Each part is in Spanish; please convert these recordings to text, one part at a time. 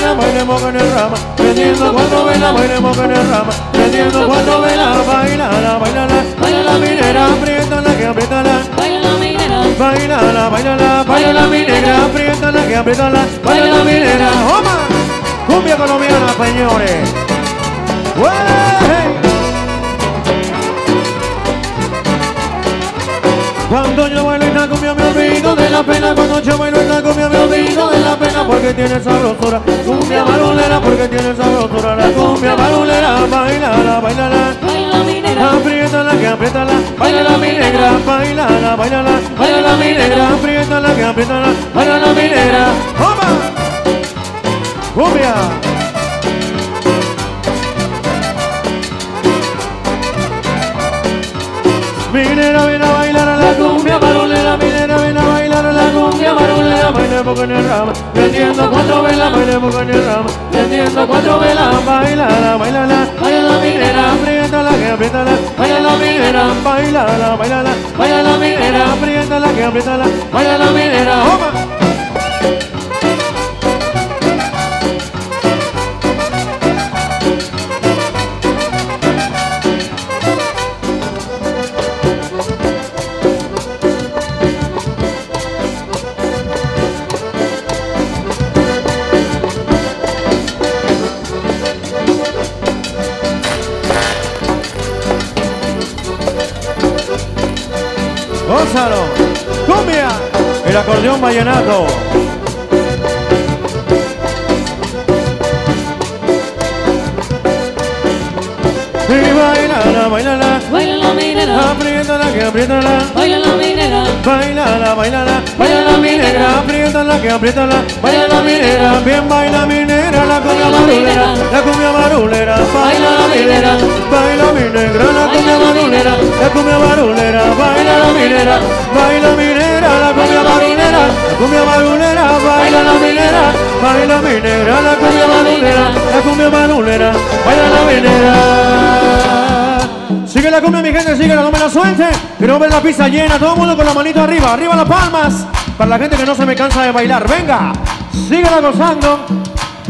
bailemos con el rama, prendiendo cuatro velas, bailemos con el rama, prendiendo cuatro velas, bailala, bailala, baila la minera, apriétala que apriétala. Baila la minera, Bailala, bailala, baila la minera, apriétala que apriétala, baila la minera. ¡Oma! Cumbia colombiana, señores. ¡Wey! Cuando yo bailo esta cumbia me olvido de la pena Cuando yo bailo esta cumbia me olvido de la pena Porque tiene sabrosura cumbia marulera, bailala, bailala baila la minera, Apriétala que apriétala, bailala mi negra, bailala, bailala, bailala mi negra, apriétala que apriétala, bailala mi negra. ¡Toma! ¡Cumbia! Minera, ven a con el rama, prendiendo cuatro velas, bailemos con el rama, prendiendo cuatro velas, bailala, bailala, baila la minera, apriétala que apriétala, baila la minera, bailala, bailala, baila la minera, apriétala que apriétala, baila la minera, Gózalo, cumbia, el acordeón vallenato. Y bailala, bailala, baila la minera, apriétala que apriétala. baila la minera, Bailala, bailala, baila mi negra, apriétala que apriétala, baila la minera, bien baila mi negra, la cumbia marulera, la cumbia minera, baila mi negra, la cumbia marulera, la cumbia marulera, baila la minera, baila mi negra, la cumbia marulera, la cumbia marulera, baila la minera. Sigue la cumbia, mi gente, sigue me la suelte. Quiero ver la pista llena, todo el mundo con la manito arriba, arriba las palmas. Para la gente que no se me cansa de bailar, venga, síguela gozando.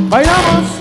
Bailamos.